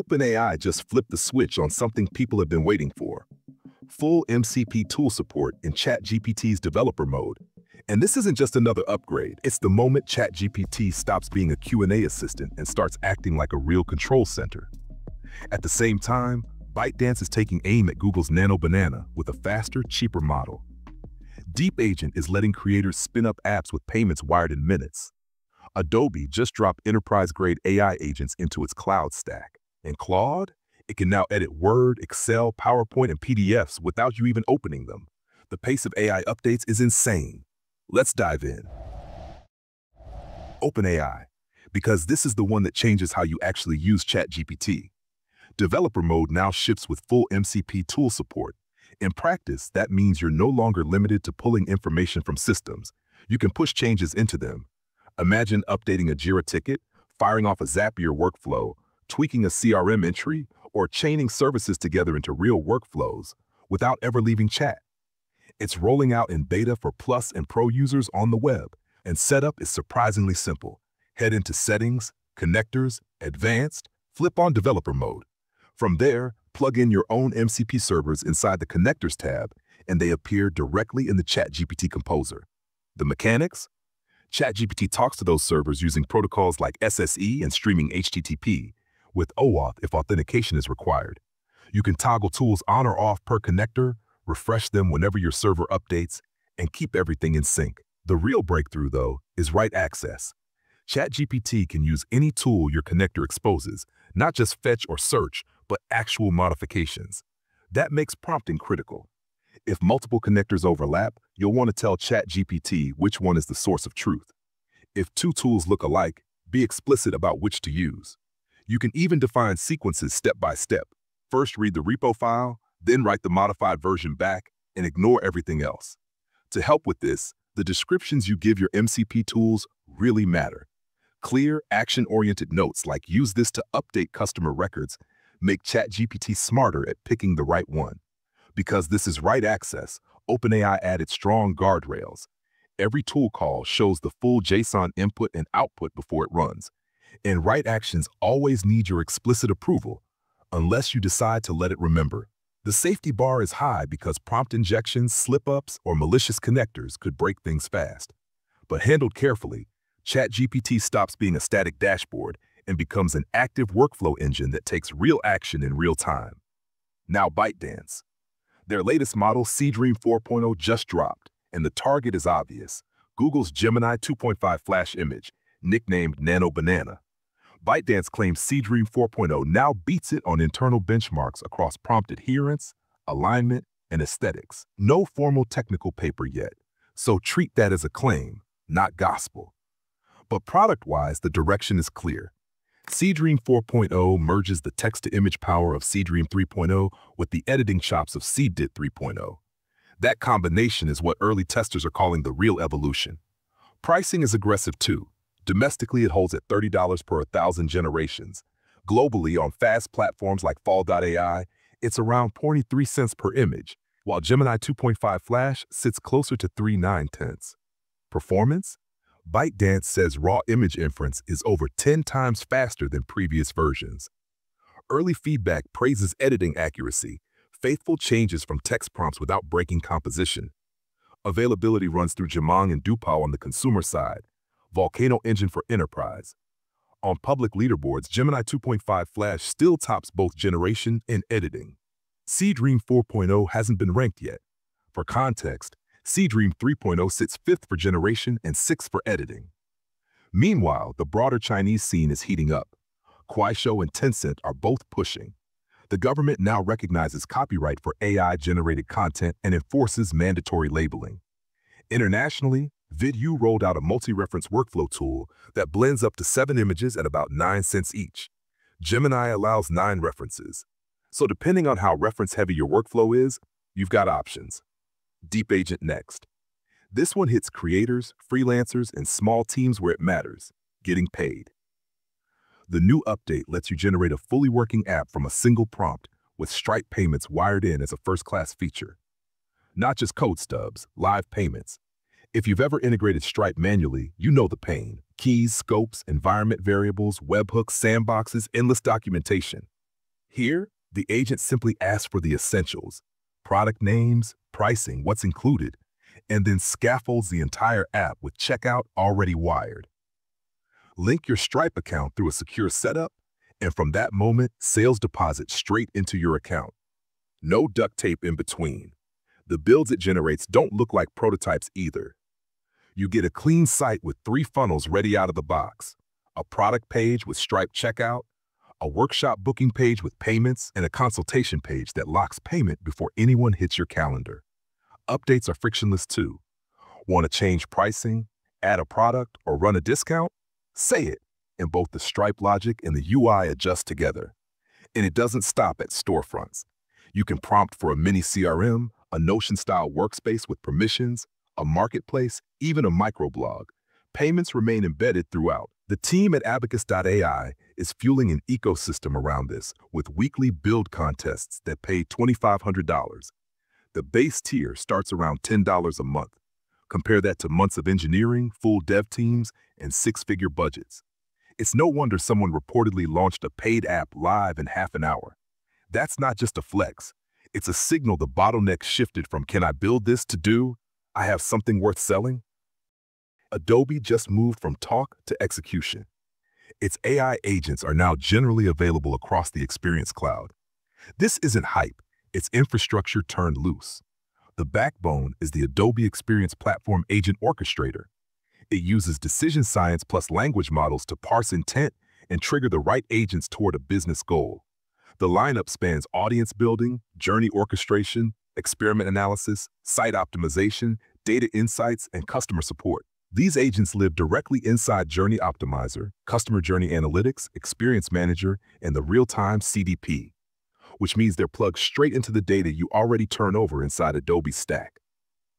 OpenAI just flipped the switch on something people have been waiting for. Full MCP tool support in ChatGPT's developer mode. And this isn't just another upgrade. It's the moment ChatGPT stops being a Q&A assistant and starts acting like a real control center. At the same time, ByteDance is taking aim at Google's Nano Banana with a faster, cheaper model. Deep Agent is letting creators spin up apps with payments wired in minutes. Adobe just dropped enterprise-grade AI agents into its cloud stack. And Claude? It can now edit Word, Excel, PowerPoint, and PDFs without you even opening them. The pace of AI updates is insane. Let's dive in. OpenAI, because this is the one that changes how you actually use ChatGPT. Developer mode now ships with full MCP tool support. In practice, that means you're no longer limited to pulling information from systems. You can push changes into them. Imagine updating a JIRA ticket, firing off a Zapier workflow, tweaking a CRM entry, or chaining services together into real workflows without ever leaving chat. It's rolling out in beta for Plus and Pro users on the web, and setup is surprisingly simple. Head into Settings, Connectors, Advanced, flip on Developer Mode. From there, plug in your own MCP servers inside the Connectors tab, and they appear directly in the ChatGPT Composer. The mechanics? ChatGPT talks to those servers using protocols like SSE and streaming HTTP, with OAuth if authentication is required. You can toggle tools on or off per connector, refresh them whenever your server updates, and keep everything in sync. The real breakthrough, though, is write access. ChatGPT can use any tool your connector exposes, not just fetch or search, but actual modifications. That makes prompting critical. If multiple connectors overlap, you'll want to tell ChatGPT which one is the source of truth. If two tools look alike, be explicit about which to use. You can even define sequences step by step. First read the repo file, then write the modified version back, and ignore everything else. To help with this, the descriptions you give your MCP tools really matter. Clear, action-oriented notes like use this to update customer records make ChatGPT smarter at picking the right one. Because this is write access, OpenAI added strong guardrails. Every tool call shows the full JSON input and output before it runs, and write actions always need your explicit approval, unless you decide to let it remember. The safety bar is high because prompt injections, slip-ups, or malicious connectors could break things fast. But handled carefully, ChatGPT stops being a static dashboard and becomes an active workflow engine that takes real action in real time. Now ByteDance. Their latest model, Seedream 4.0, just dropped, and the target is obvious. Google's Gemini 2.5 Flash image, nicknamed Nano Banana. ByteDance claims Seedream 4.0 now beats it on internal benchmarks across prompt adherence, alignment, and aesthetics. No formal technical paper yet, so treat that as a claim, not gospel. But product-wise, the direction is clear. Seedream 4.0 merges the text-to-image power of Seedream 3.0 with the editing chops of SeedEdit 3.0. That combination is what early testers are calling the real evolution. Pricing is aggressive too. Domestically, it holds at $30 per 1,000 generations. Globally, on fast platforms like Fal.ai, it's around 43 cents per image, while Gemini 2.5 Flash sits closer to 3.9 tenths. Performance? ByteDance says raw image inference is over 10 times faster than previous versions. Early feedback praises editing accuracy, faithful changes from text prompts without breaking composition. Availability runs through Jimeng and Doubao on the consumer side, Volcano Engine for Enterprise. On public leaderboards, Gemini 2.5 Flash still tops both generation and editing. Seedream 4.0 hasn't been ranked yet. For context, Seedream 3.0 sits fifth for generation and sixth for editing. Meanwhile, the broader Chinese scene is heating up. Kuaishou and Tencent are both pushing. The government now recognizes copyright for AI-generated content and enforces mandatory labeling. Internationally, Vidu rolled out a multi-reference workflow tool that blends up to seven images at about 9 cents each. Gemini allows nine references. So depending on how reference-heavy your workflow is, you've got options. Deep Agent next. This one hits creators, freelancers, and small teams where it matters, getting paid. The new update lets you generate a fully working app from a single prompt with Stripe payments wired in as a first-class feature. Not just code stubs, live payments, if you've ever integrated Stripe manually, you know the pain. Keys, scopes, environment variables, webhooks, sandboxes, endless documentation. Here, the agent simply asks for the essentials, product names, pricing, what's included, and then scaffolds the entire app with checkout already wired. Link your Stripe account through a secure setup, and from that moment, sales deposit straight into your account. No duct tape in between. The builds it generates don't look like prototypes either. You get a clean site with three funnels ready out of the box, a product page with Stripe checkout, a workshop booking page with payments, and a consultation page that locks payment before anyone hits your calendar. Updates are frictionless too. Want to change pricing, add a product, or run a discount? Say it, and both the Stripe logic and the UI adjust together. And it doesn't stop at storefronts. You can prompt for a mini CRM, a Notion-style workspace with permissions, a marketplace, even a microblog. Payments remain embedded throughout. The team at Abacus.ai is fueling an ecosystem around this with weekly build contests that pay $2,500. The base tier starts around $10 a month. Compare that to months of engineering, full dev teams, and six-figure budgets. It's no wonder someone reportedly launched a paid app live in half an hour. That's not just a flex. It's a signal the bottleneck shifted from can I build this to do, I have something worth selling? Adobe just moved from talk to execution. Its AI agents are now generally available across the Experience Cloud. This isn't hype, it's infrastructure turned loose. The backbone is the Adobe Experience Platform Agent Orchestrator. It uses decision science plus language models to parse intent and trigger the right agents toward a business goal. The lineup spans audience building, journey orchestration, experiment analysis, site optimization, data insights, and customer support. These agents live directly inside Journey Optimizer, Customer Journey Analytics, Experience Manager, and the real-time CDP, which means they're plugged straight into the data you already turn over inside Adobe Stack.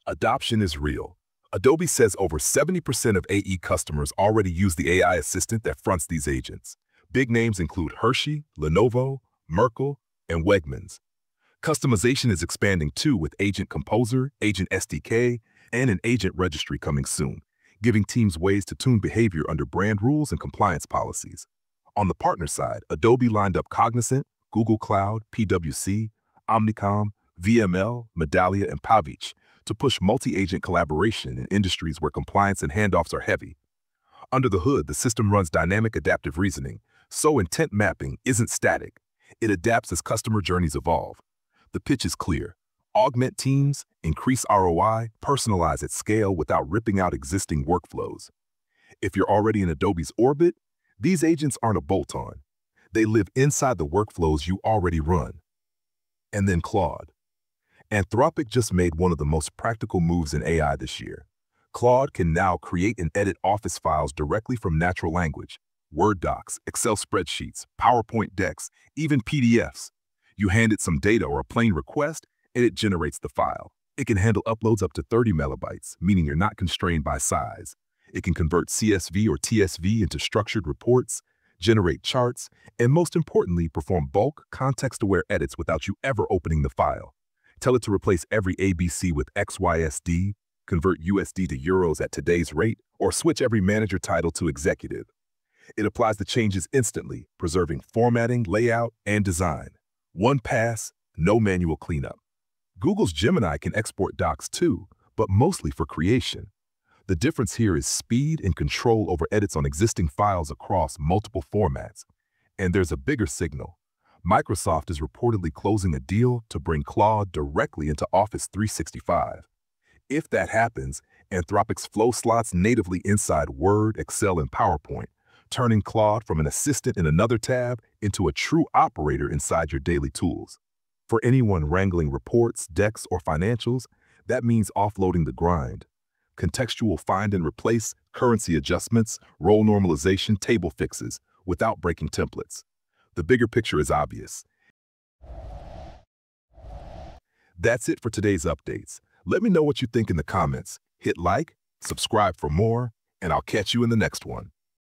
Adoption is real. Adobe says over 70% of AE customers already use the AI assistant that fronts these agents. Big names include Hershey, Lenovo, Merkle, and Wegmans. Customization is expanding too with Agent Composer, Agent SDK, and an agent registry coming soon, giving teams ways to tune behavior under brand rules and compliance policies. On the partner side, Adobe lined up Cognizant, Google Cloud, PwC, Omnicom, VML, Medallia, and Pavich to push multi-agent collaboration in industries where compliance and handoffs are heavy. Under the hood, the system runs dynamic adaptive reasoning, so intent mapping isn't static. It adapts as customer journeys evolve. The pitch is clear. Augment teams, increase ROI, personalize at scale without ripping out existing workflows. If you're already in Adobe's orbit, these agents aren't a bolt-on. They live inside the workflows you already run. And then Claude. Anthropic just made one of the most practical moves in AI this year. Claude can now create and edit Office files directly from natural language, Word docs, Excel spreadsheets, PowerPoint decks, even PDFs. You hand it some data or a plain request, and it generates the file. It can handle uploads up to 30 megabytes, meaning you're not constrained by size. It can convert CSV or TSV into structured reports, generate charts, and most importantly, perform bulk, context-aware edits without you ever opening the file. Tell it to replace every ABC with XYSD, convert USD to euros at today's rate, or switch every manager title to executive. It applies the changes instantly, preserving formatting, layout, and design. One pass, no manual cleanup. Google's Gemini can export docs too, but mostly for creation. The difference here is speed and control over edits on existing files across multiple formats. And there's a bigger signal. Microsoft is reportedly closing a deal to bring Claude directly into Office 365. If that happens, Anthropic's flow slots natively inside Word, Excel, and PowerPoint, turning Claude from an assistant in another tab into a true operator inside your daily tools. For anyone wrangling reports, decks, or financials, that means offloading the grind. Contextual find and replace, currency adjustments, role normalization, table fixes, without breaking templates. The bigger picture is obvious. That's it for today's updates. Let me know what you think in the comments. Hit like, subscribe for more, and I'll catch you in the next one.